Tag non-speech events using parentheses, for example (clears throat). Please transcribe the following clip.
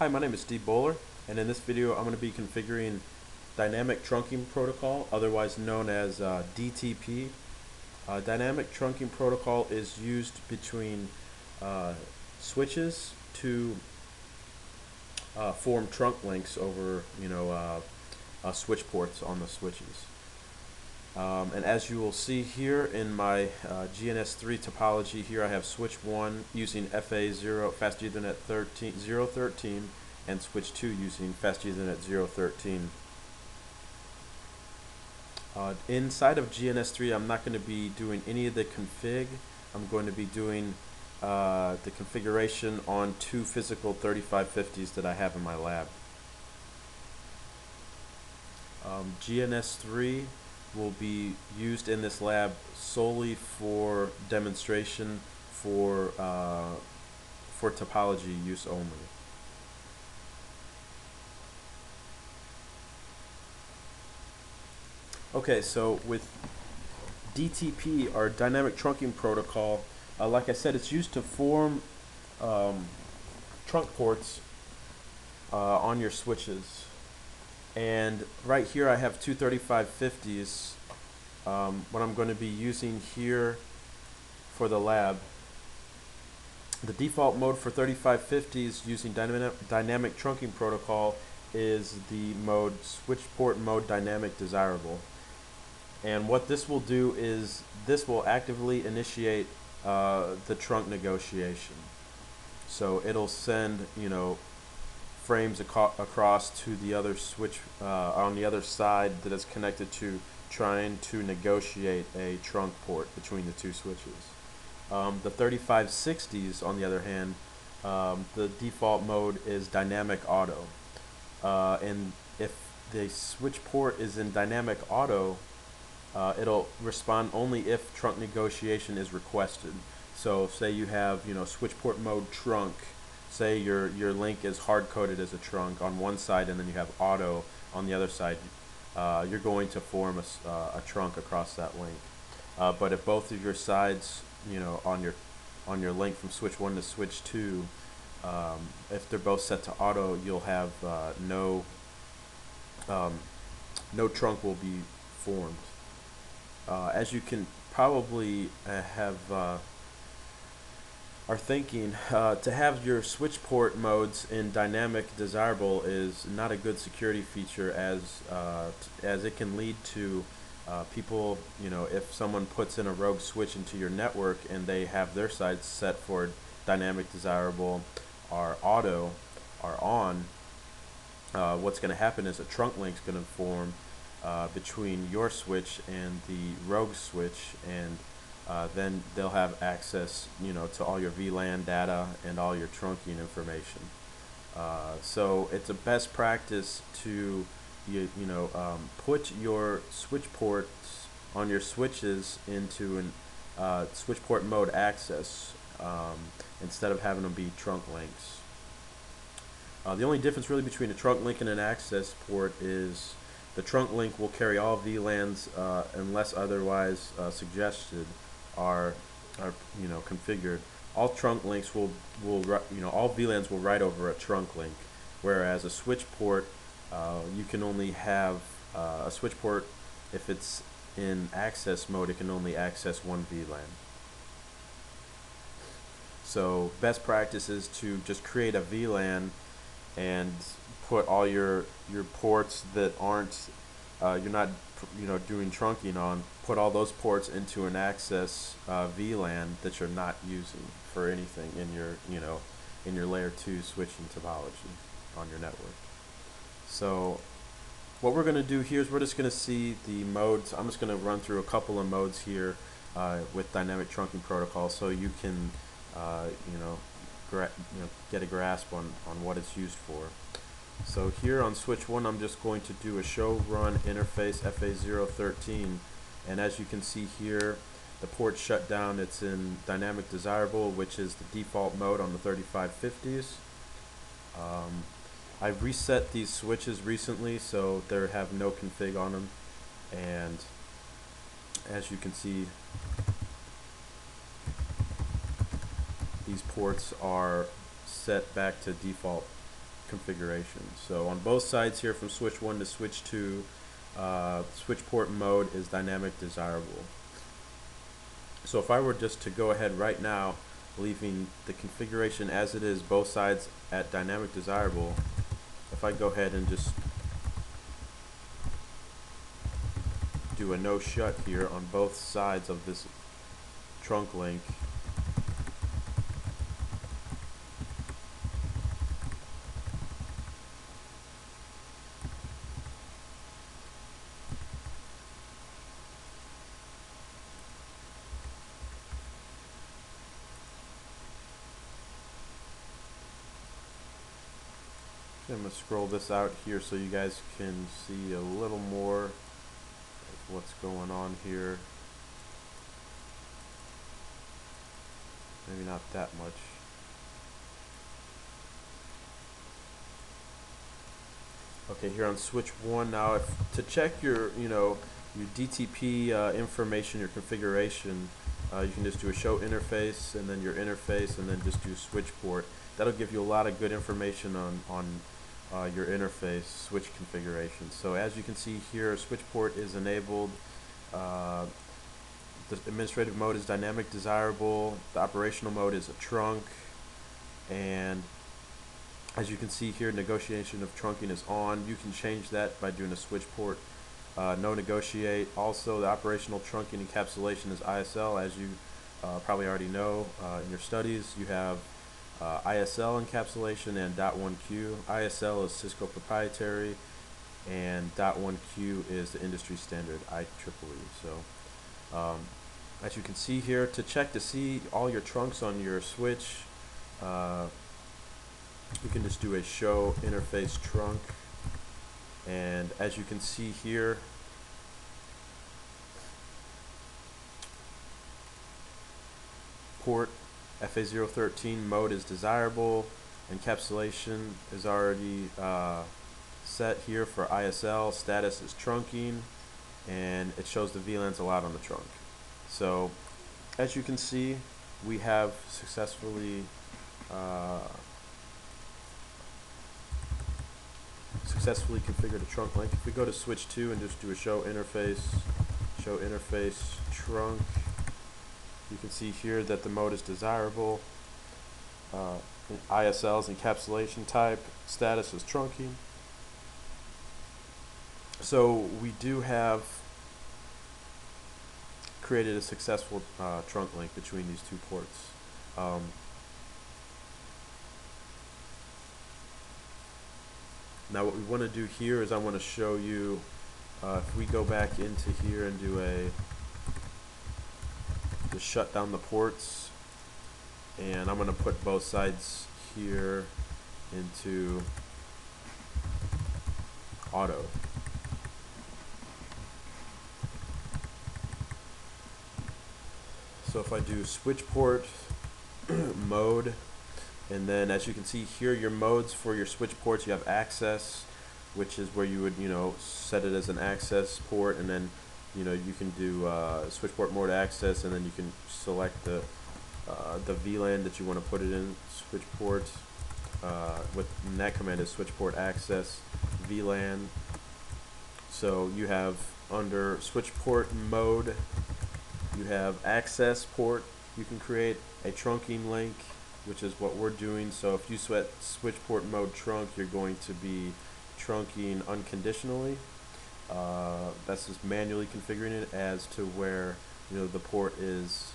Hi, my name is Steve Bowler, and in this video I'm going to be configuring Dynamic Trunking Protocol, otherwise known as uh, DTP. Uh, dynamic Trunking Protocol is used between uh, switches to uh, form trunk links over, you know, uh, uh, switch ports on the switches. Um, and as you will see here in my uh, GNS3 topology here I have switch 1 using FA0 Fast Ethernet 13, 013 and switch 2 using Fast Ethernet 013. Uh, inside of GNS3 I'm not going to be doing any of the config. I'm going to be doing uh, the configuration on two physical 3550s that I have in my lab. Um, GNS3 will be used in this lab solely for demonstration for uh, for topology use only. Okay, so with DTP, our dynamic trunking protocol, uh, like I said, it's used to form um, trunk ports uh, on your switches and right here I have two 3550s um, what I'm going to be using here for the lab. The default mode for 3550s using dynamic, dynamic trunking protocol is the mode switch port mode dynamic desirable. And what this will do is this will actively initiate uh, the trunk negotiation. So it'll send you know frames across to the other switch uh, on the other side that is connected to trying to negotiate a trunk port between the two switches. Um, the 3560s, on the other hand, um, the default mode is dynamic auto. Uh, and if the switch port is in dynamic auto, uh, it'll respond only if trunk negotiation is requested. So say you have, you know, switch port mode trunk, say your your link is hard coded as a trunk on one side and then you have auto on the other side uh, you're going to form a, uh, a trunk across that link. Uh, but if both of your sides you know on your on your link from switch 1 to switch 2 um, if they're both set to auto you'll have uh, no um, no trunk will be formed. Uh, as you can probably uh, have are thinking uh, to have your switch port modes in dynamic desirable is not a good security feature as uh, as it can lead to uh, people you know if someone puts in a rogue switch into your network and they have their sights set for dynamic desirable or auto or on uh, what's going to happen is a trunk link is going to form uh, between your switch and the rogue switch and uh, then they'll have access, you know, to all your VLAN data and all your trunking information. Uh, so it's a best practice to, you, you know, um, put your switch ports on your switches into an uh, switch port mode access um, instead of having them be trunk links. Uh, the only difference really between a trunk link and an access port is the trunk link will carry all VLANs uh, unless otherwise uh, suggested are are you know configured, all trunk links will will you know all VLANs will write over a trunk link, whereas a switch port uh, you can only have uh, a switch port if it's in access mode it can only access one VLAN. So best practice is to just create a VLAN and put all your your ports that aren't uh, you're not you know doing trunking on put all those ports into an access uh, VLAN that you're not using for anything in your you know in your layer 2 switching topology on your network. So what we're going to do here is we're just going to see the modes. I'm just going to run through a couple of modes here uh, with dynamic trunking protocol so you can uh, you know you know get a grasp on on what it's used for so here on switch 1 I'm just going to do a show run interface FA013 and as you can see here the port shut down. It's in dynamic desirable which is the default mode on the 3550s um, I've reset these switches recently so they have no config on them. And as you can see these ports are set back to default configuration. So on both sides here from switch 1 to switch 2, uh, switch port mode is dynamic desirable. So if I were just to go ahead right now, leaving the configuration as it is, both sides at dynamic desirable, if I go ahead and just do a no shut here on both sides of this trunk link, I'm going to scroll this out here so you guys can see a little more of what's going on here. Maybe not that much. Okay, here on switch one now, if to check your, you know, your DTP uh, information, your configuration, uh, you can just do a show interface and then your interface and then just do switch port. That'll give you a lot of good information on, on uh, your interface switch configuration. So as you can see here, switch port is enabled. Uh, the administrative mode is dynamic desirable. The operational mode is a trunk. And as you can see here, negotiation of trunking is on. You can change that by doing a switch port. Uh, no negotiate. Also, the operational trunking encapsulation is ISL, as you uh, probably already know uh, in your studies. You have uh, ISL encapsulation and .1Q. ISL is Cisco proprietary, and .1Q is the industry standard IEEE. So, um, as you can see here, to check to see all your trunks on your switch, uh, you can just do a show interface trunk, and as you can see here, port FA013 mode is desirable. Encapsulation is already uh, set here for ISL. Status is trunking. And it shows the VLANs allowed on the trunk. So as you can see, we have successfully uh, successfully configured a trunk link. If we go to switch 2 and just do a show interface, show interface trunk, you can see here that the mode is desirable. Uh, ISL's encapsulation type, status is trunking. So we do have created a successful uh, trunk link between these two ports. Um, now what we want to do here is I want to show you uh, if we go back into here and do a shut down the ports and I'm going to put both sides here into auto. So if I do switch port (clears throat) mode and then as you can see here your modes for your switch ports you have access which is where you would you know set it as an access port and then you know you can do uh, switch port mode access and then you can select the uh, the VLAN that you want to put it in switch port uh, with that command is switch port access VLAN. So you have under switch port mode you have access port. You can create a trunking link which is what we're doing. So if you sweat switch port mode trunk you're going to be trunking unconditionally uh, that's just manually configuring it as to where you know the port is